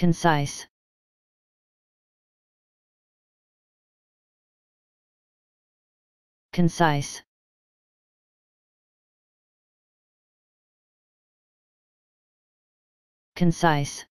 concise. Concise. Concise.